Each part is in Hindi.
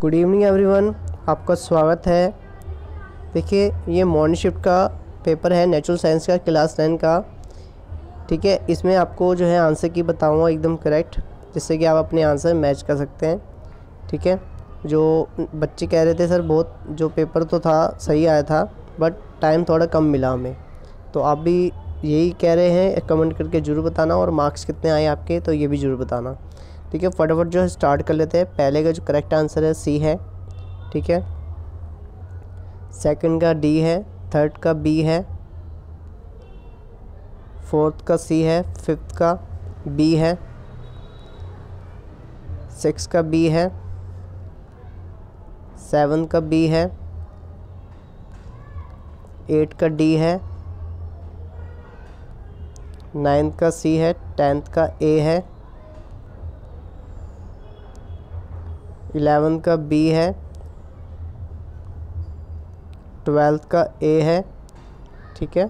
गुड इवनिंग एवरीवन आपका स्वागत है। देखिए, ये मॉर्निंग शिफ्ट का पेपर है नेचुरल साइंस का क्लास टेन का। ठीक है, इसमें आपको जो है आंसर की बताऊँगा एकदम करेक्ट जिससे कि आप अपने आंसर मैच कर सकते हैं। ठीक है, जो बच्चे कह रहे थे, सर, बहुत जो पेपर तो था, सही आया था बट टाइम थोड़ा कम मिला हमें। तो आप भी यही कह रहे हैं कमेंट करके ज़रूर बताना, और मार्क्स कितने आए आपके तो ये भी ज़रूर बताना। ठीक है, फटाफट जो है स्टार्ट कर लेते हैं। पहले का जो करेक्ट आंसर है सी है, ठीक है। सेकंड का डी है थर्ड का बी है फोर्थ का सी है फिफ्थ का बी है सिक्स का बी है सेवन का बी है एट का डी है नाइन्थ का सी है टेंथ का ए है इलेवेंथ का बी है ट्वेल्थ का ए है, ठीक है?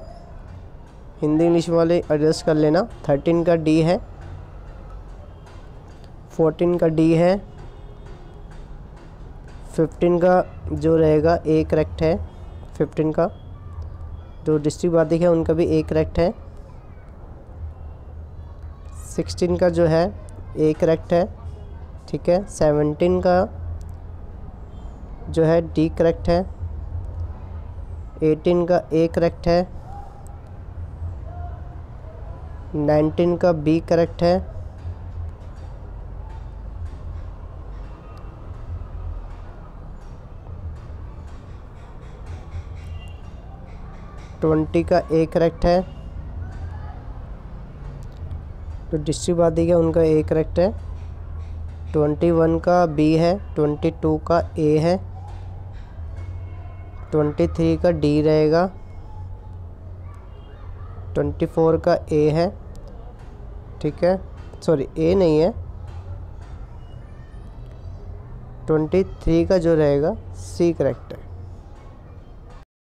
हिंदी इंग्लिश वाले एडजस्ट कर लेना। थर्टीन का डी है फोर्टीन का डी है फिफ्टीन का जो रहेगा ए करेक्ट है फिफ्टीन का। जो डिस्ट्रिक्ट वादिक है उनका भी ए करेक्ट है। सिक्सटीन का जो है ए करेक्ट है। ठीक है? सेवनटीन का जो है डी करेक्ट है. एटीन का ए करेक्ट है. नाइनटीन का बी करेक्ट है. ट्वेंटी का ए करेक्ट है. जो डिस्ट्रिक्ट वादी है उनका ए करेक्ट है. ट्वेंटी वन का बी है, ट्वेंटी टू का ए है, ट्वेंटी थ्री का डी रहेगा, ट्वेंटी फोर का ए है, ठीक है, सॉरी, ए नहीं है, ट्वेंटी थ्री का जो रहेगा, सी करेक्ट है।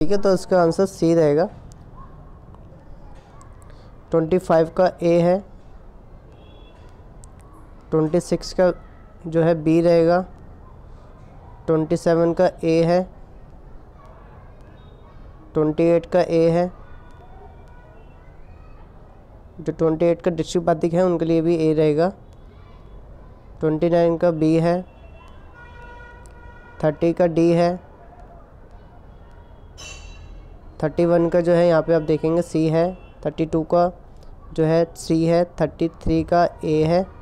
ठीक है तो इसका आंसर सी रहेगा। ट्वेंटी फाइव का ए है, ट्वेंटी सिक्स का जो है बी रहेगा। ट्वेंटी सेवन का ए है। ट्वेंटी एट का ए है। जो ट्वेंटी एट का डिस्ट्रिक्ट है, उनके लिए भी ए रहेगा। ट्वेंटी नाइन का बी है। थर्टी का डी है। थर्टी वन का जो है, यहाँ पे आप देखेंगे, सी है। थर्टी टू का जो है, सी है। थर्टी थ्री का ए है।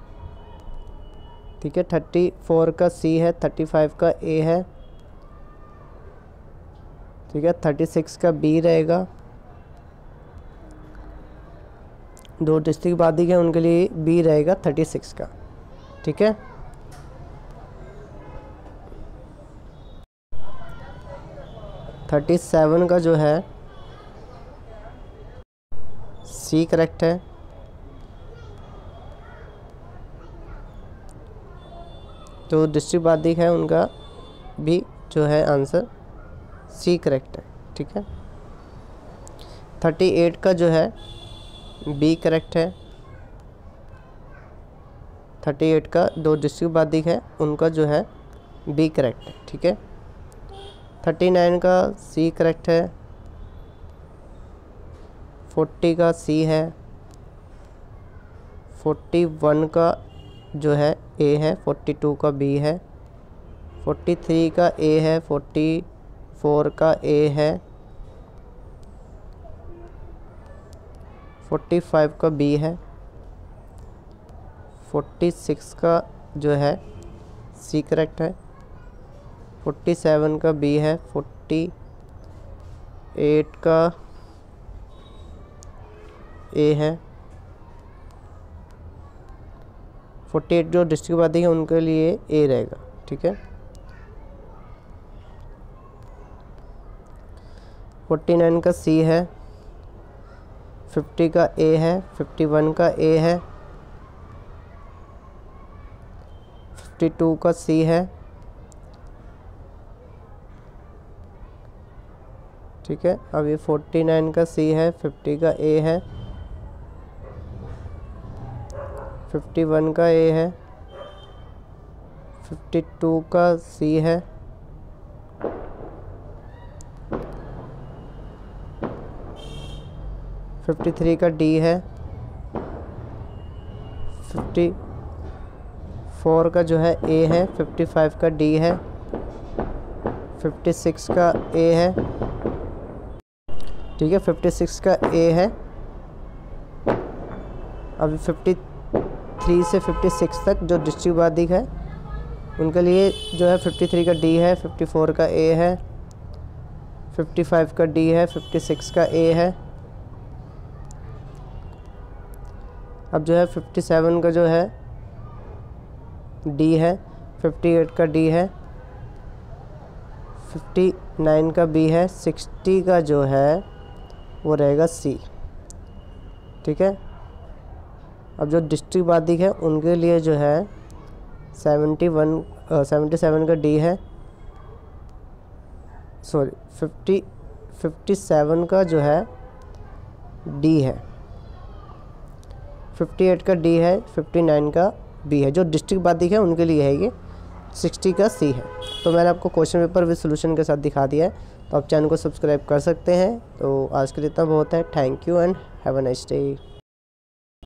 ठीक है, थर्टी फोर का सी है, थर्टी फाइव का ए है, ठीक है, थर्टी सिक्स का बी रहेगा। दो डिस्ट्रिक्ट बाधिक है, उनके लिए बी रहेगा थर्टी सिक्स का, ठीक है। थर्टी सेवन का जो है, सी करेक्ट है। तो डिस्ट्रिक्ट बाधिक है, उनका भी जो है आंसर सी करेक्ट है, ठीक है? थर्टी एट का जो है बी करेक्ट है। थर्टी एट का दो डिस्ट्रिक्ट है, उनका जो है बी करेक्ट है, ठीक है? थर्टी नाइन का सी करेक्ट है। फोर्टी का सी है। फोर्टी वन का जो है ए है फोर्टी टू का बी है फोर्टी थ्री का ए है फोर्टी फोर का ए है फोर्टी फाइव का बी है फोर्टी सिक्स का जो है सी करेक्ट है फोर्टी सेवन का बी है फोर्टी एट का ए है फोर्टी एट जो डिस्ट्रिक्ट वादी है, उनके लिए ए रहेगा, ठीक है? फोर्टी नाइन का सी है, फिफ्टी का ए है, फिफ्टी वन का ए है, फिफ्टी टू का सी है, ठीक है? ये फोर्टी नाइन का सी है, फिफ्टी का ए है फिफ्टी वन का ए है, फिफ्टी टू का सी है। फिफ्टी थ्री का डी है, फिफ्टी फोर का जो है ए है, फिफ्टी फाइव का डी है, फिफ्टी सिक्स का ए है। ठीक है, फिफ्टी सिक्स का ए है। अभी फिफ्टी थ्री से फिफ्टी सिक्स तक जो डिस्ट्रिक्ट वादिक है, उनके लिए जो है फिफ्टी थ्री का डी है, फिफ्टी फोर का ए है, फिफ्टी फाइव का डी है, फिफ्टी सिक्स का ए है। अब जो है फिफ्टी सेवन का जो है डी है, फिफ्टी एट का डी है, फिफ्टी नाइन का बी है, सिक्सटी का जो है वो रहेगा सी। ठीक है? अब जो डिस्ट्रिक्ट वादिक है, उनके लिए जो है सेवेंटी वन सेवेंटी सेवन का डी है। सॉरी, फिफ्टी फिफ्टी सेवन का जो है डी है। फिफ्टी एट का डी है, फिफ्टी नाइन का बी है। जो डिस्ट्रिक्ट बादिक है, उनके लिए है ये सिक्सटी का सी है। तो मैंने आपको क्वेश्चन पेपर विद सोल्यूशन के साथ दिखा दिया है। तो आप चैनल को सब्सक्राइब कर सकते हैं। तो आज के लिए इतना बहुत है। Thank you and have a nice day.